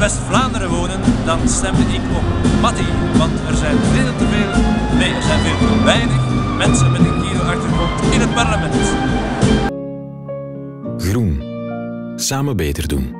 West-Vlaanderen wonen, dan stemde ik op Matti. Want er zijn veel te veel, nee, er zijn veel te weinig mensen met een kilo achtergrond in het parlement. Groen. Samen beter doen.